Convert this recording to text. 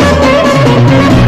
Música